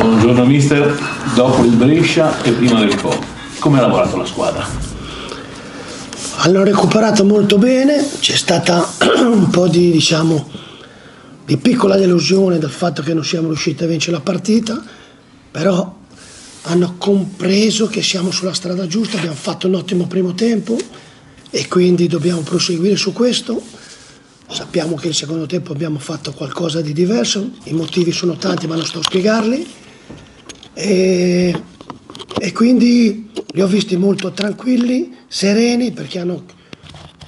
Buongiorno mister, dopo il Brescia e prima del Po, come ha lavorato la squadra? Hanno recuperato molto bene, c'è stata un po' di, diciamo, di piccola delusione dal fatto che non siamo riusciti a vincere la partita, però hanno compreso che siamo sulla strada giusta, abbiamo fatto un ottimo primo tempo e quindi dobbiamo proseguire su questo. Sappiamo che il secondo tempo abbiamo fatto qualcosa di diverso, i motivi sono tanti ma non sto a spiegarli e, e quindi li ho visti molto tranquilli, sereni perché hanno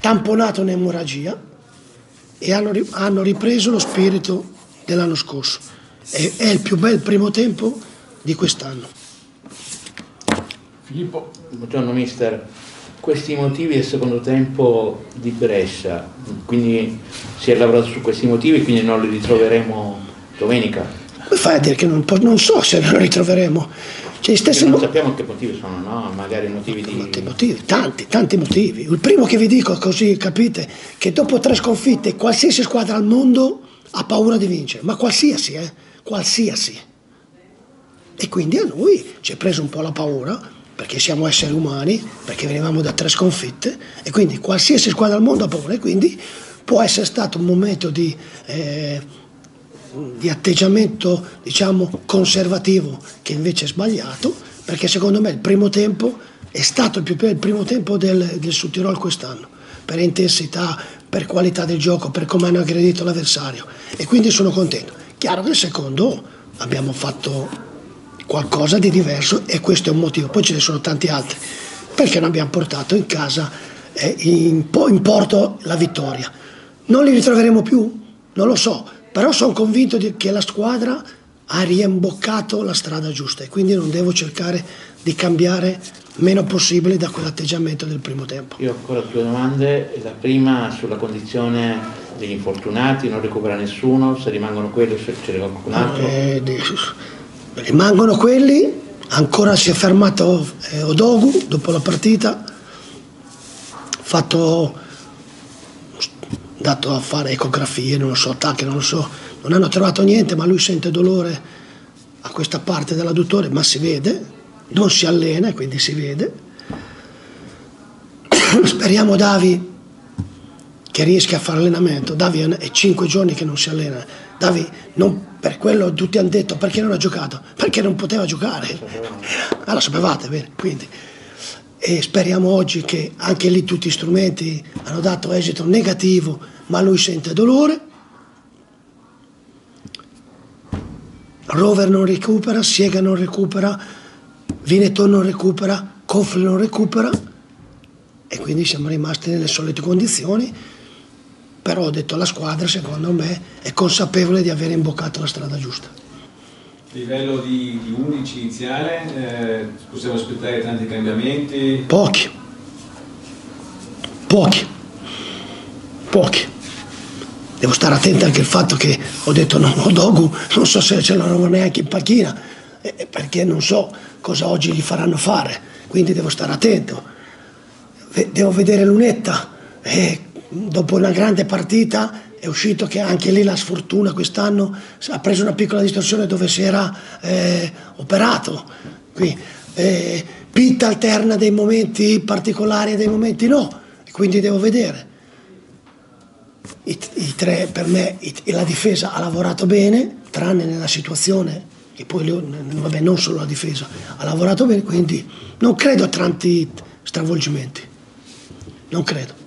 tamponato un'emorragia e hanno, hanno ripreso lo spirito dell'anno scorso. È, è il più bel primo tempo di quest'anno. Filippo. Buongiorno mister. Questi motivi del secondo tempo di Brescia, quindi si è lavorato su questi motivi quindi non li ritroveremo domenica? Fai a dire che non, non so se li ritroveremo? Cioè, stessi non sappiamo che motivi sono, no? Magari motivi di... Molti motivi, tanti, tanti motivi. Il primo che vi dico, così capite, che dopo tre sconfitte qualsiasi squadra al mondo ha paura di vincere, ma qualsiasi, eh? Qualsiasi. E quindi a noi ci è preso un po' la paura perché siamo esseri umani, perché venivamo da tre sconfitte e quindi qualsiasi squadra al mondo ha paura e quindi può essere stato un momento di, eh, di atteggiamento diciamo conservativo che invece è sbagliato perché secondo me il primo tempo è stato il, più, il primo tempo del, del Sud quest'anno per intensità, per qualità del gioco, per come hanno aggredito l'avversario e quindi sono contento. Chiaro che il secondo abbiamo fatto qualcosa di diverso e questo è un motivo. Poi ce ne sono tanti altri. Perché non abbiamo portato in casa, eh, in, in porto la vittoria? Non li ritroveremo più? Non lo so, però sono convinto che la squadra ha riemboccato la strada giusta e quindi non devo cercare di cambiare meno possibile da quell'atteggiamento del primo tempo. Io ho ancora due domande, la prima sulla condizione degli infortunati, non recupera nessuno, se rimangono quelli o se ce ne qualcun altro? Eh, rimangono quelli, ancora si è fermato eh, Odogu dopo la partita, fatto, dato a fare ecografie, non lo so, attacchi, non lo so, non hanno trovato niente, ma lui sente dolore a questa parte dell'adduttore, ma si vede, non si allena, quindi si vede. Speriamo Davi che riesca a fare allenamento. Davi è cinque giorni che non si allena. Davi non per quello tutti hanno detto perché non ha giocato? Perché non poteva giocare. Ah, lo sapevate bene, quindi. E speriamo oggi che anche lì tutti gli strumenti hanno dato esito negativo, ma lui sente dolore. Rover non recupera, Siega non recupera, Vineton non recupera, Kofle non recupera e quindi siamo rimasti nelle solite condizioni però ho detto la squadra secondo me è consapevole di aver imboccato la strada giusta. Livello di, di 11 iniziale eh, possiamo aspettare tanti cambiamenti? Pochi, pochi, pochi. Devo stare attento anche al fatto che ho detto no, Odogu non so se ce l'hanno neanche in panchina perché non so cosa oggi gli faranno fare, quindi devo stare attento. Devo vedere Lunetta. Eh, dopo una grande partita è uscito che anche lì la sfortuna quest'anno ha preso una piccola distorsione dove si era eh, operato. Qui, eh, Pitt alterna dei momenti particolari e dei momenti no, quindi devo vedere. I, i tre, per me i, la difesa ha lavorato bene, tranne nella situazione, che poi vabbè, non solo la difesa, ha lavorato bene, quindi non credo a tanti stravolgimenti, non credo.